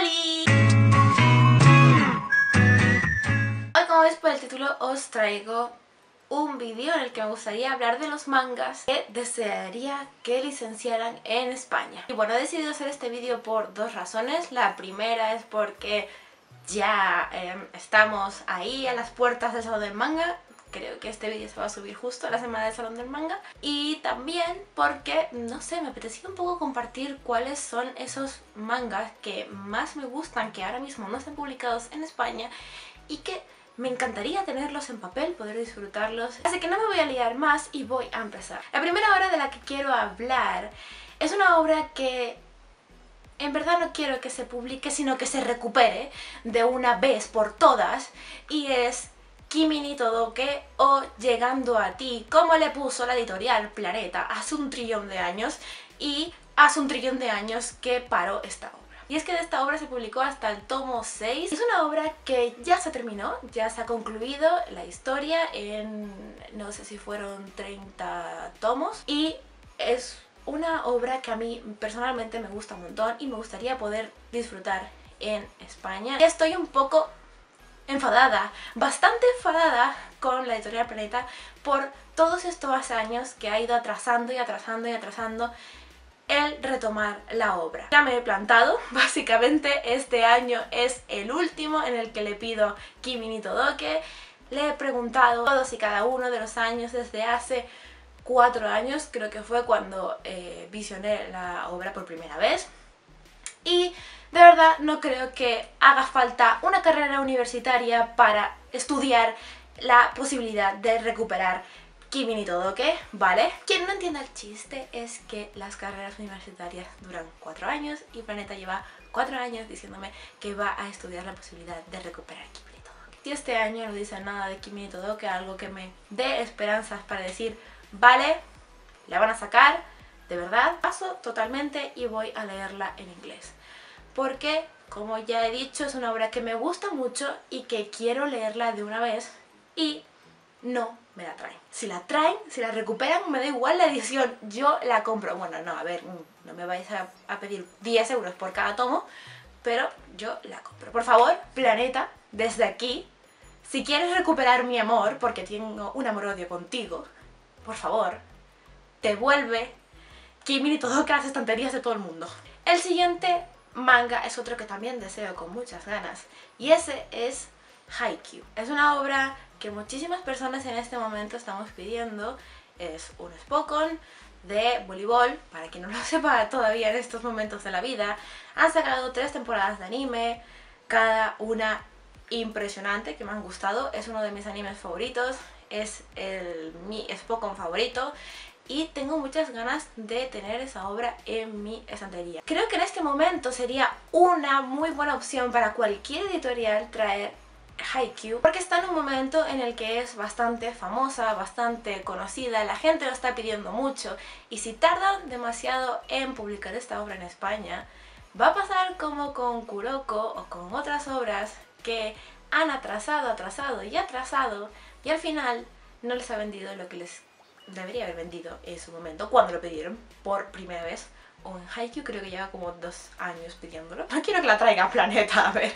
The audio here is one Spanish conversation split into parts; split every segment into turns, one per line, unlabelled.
Hoy como veis por el título os traigo un vídeo en el que me gustaría hablar de los mangas que desearía que licenciaran en España. Y bueno, he decidido hacer este vídeo por dos razones. La primera es porque ya em, estamos ahí a las puertas del Salón del Manga creo que este vídeo se va a subir justo a la semana del Salón del Manga y también porque, no sé, me apetecía un poco compartir cuáles son esos mangas que más me gustan, que ahora mismo no están publicados en España y que me encantaría tenerlos en papel, poder disfrutarlos. Así que no me voy a liar más y voy a empezar. La primera obra de la que quiero hablar es una obra que en verdad no quiero que se publique, sino que se recupere de una vez por todas y es Kimi ni Todoke o Llegando a ti, como le puso la editorial Planeta hace un trillón de años y hace un trillón de años que paró esta obra. Y es que de esta obra se publicó hasta el tomo 6. Es una obra que ya se terminó, ya se ha concluido la historia en, no sé si fueron 30 tomos. Y es una obra que a mí personalmente me gusta un montón y me gustaría poder disfrutar en España. Estoy un poco enfadada, bastante enfadada con la editorial Planeta por todos estos años que ha ido atrasando y atrasando y atrasando el retomar la obra. Ya me he plantado, básicamente este año es el último en el que le pido Kimi ni. Le he preguntado todos y cada uno de los años desde hace cuatro años, creo que fue cuando eh, visioné la obra por primera vez. Y de verdad no creo que haga falta una carrera universitaria para estudiar la posibilidad de recuperar Kimi ni todo, ¿qué? ¿Vale? Quien no entienda el chiste es que las carreras universitarias duran cuatro años y Planeta lleva cuatro años diciéndome que va a estudiar la posibilidad de recuperar Kimi ni todo. Si este año no dice nada de Kimi ni todo, que algo que me dé esperanzas para decir, vale, la van a sacar, de verdad, paso totalmente y voy a leerla en inglés. Porque, como ya he dicho, es una obra que me gusta mucho y que quiero leerla de una vez y no me la traen. Si la traen, si la recuperan, me da igual la edición, yo la compro. Bueno, no, a ver, no me vais a, pedir 10 euros por cada tomo, pero yo la compro. Por favor, Planeta, desde aquí, si quieres recuperar mi amor, porque tengo un amor-odio contigo, por favor, devuelve Kimi y todo las estanterías de todo el mundo. El siguiente manga es otro que también deseo con muchas ganas, y ese es Haikyuu. Es una obra que muchísimas personas en este momento estamos pidiendo. Es un Spokon de voleibol, para quien no lo sepa todavía en estos momentos de la vida. Han sacado tres temporadas de anime, cada una impresionante, que me han gustado. Es uno de mis animes favoritos, es mi Spokon favorito y tengo muchas ganas de tener esa obra en mi estantería. Creo que en este momento sería una muy buena opción para cualquier editorial traer Haikyuu porque está en un momento en el que es bastante famosa, bastante conocida, la gente lo está pidiendo mucho y si tardan demasiado en publicar esta obra en España va a pasar como con Kuroko o con otras obras que han atrasado, atrasado y atrasado y al final no les ha vendido lo que les debería haber vendido en su momento cuando lo pidieron por primera vez o en Haikyuu creo que lleva como dos años pidiéndolo. No quiero que la traiga a Planeta, a ver.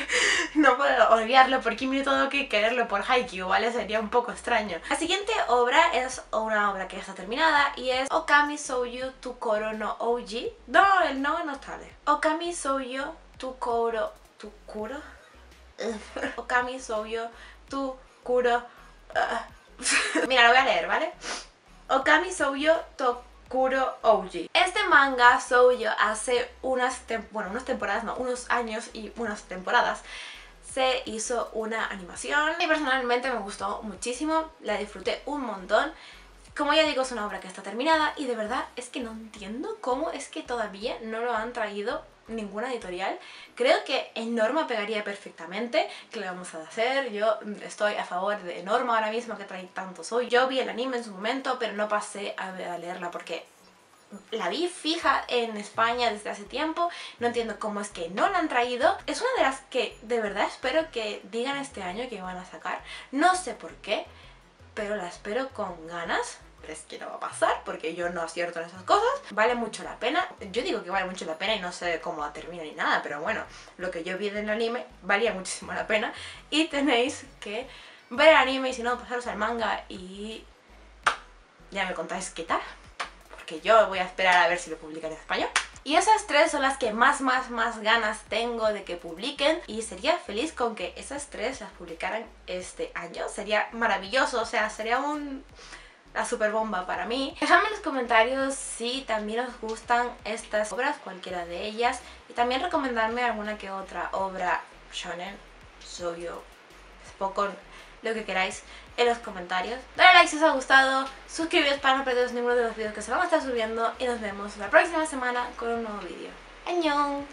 no puedo odiarlo por Kimi y todo que quererlo por Haikyuu, ¿vale? Sería un poco extraño. La siguiente obra es una obra que ya está terminada y es Okami Souyu Tukoro no Oji. No, el no no sale. Okami Souyu Tukoro... ¿Tukuro? Okami Souyu Tukuro... Uh. Mira, lo voy a leer, ¿vale? Okami Souyu Tukuro Kuro Oji. Este manga Souyo hace unas, bueno, temporadas, no, unos años y unas temporadas se hizo una animación y personalmente me gustó muchísimo, la disfruté un montón. Como ya digo, es una obra que está terminada y de verdad es que no entiendo cómo es que todavía no lo han traído ninguna editorial. Creo que en Norma pegaría perfectamente. ¿Qué le vamos a hacer? Yo estoy a favor de Norma ahora mismo que trae tanto soy. Yo vi el anime en su momento, pero no pasé a, leerla porque la vi fija en España desde hace tiempo, no entiendo cómo es que no la han traído. Es una de las que de verdad espero que digan este año que van a sacar. No sé por qué, pero la espero con ganas es que no va a pasar porque yo no acierto en esas cosas. Vale mucho la pena. Yo digo que vale mucho la pena y no sé cómo termina ni nada, pero bueno, lo que yo vi del anime valía muchísimo la pena. Y tenéis que ver el anime y si no, pasaros al manga y ya me contáis qué tal. Porque yo voy a esperar a ver si lo publican en español. Y esas tres son las que más, más, más ganas tengo de que publiquen y sería feliz con que esas tres las publicaran este año. Sería maravilloso, o sea, sería un la super bomba para mí. Dejadme en los comentarios si también os gustan estas obras, cualquiera de ellas. Y también recomendarme alguna que otra obra shonen, soyo, spokon, lo que queráis en los comentarios. Dale like si os ha gustado, suscribiros para no perderos ninguno de los vídeos que se van a estar subiendo y nos vemos la próxima semana con un nuevo vídeo. ¡Añón!